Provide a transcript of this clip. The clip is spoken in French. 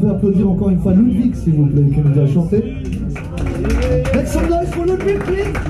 peut applaudir encore une fois Ludwig, s'il vous plaît, qui nous a chanté. Make some noise for Ludwig, please.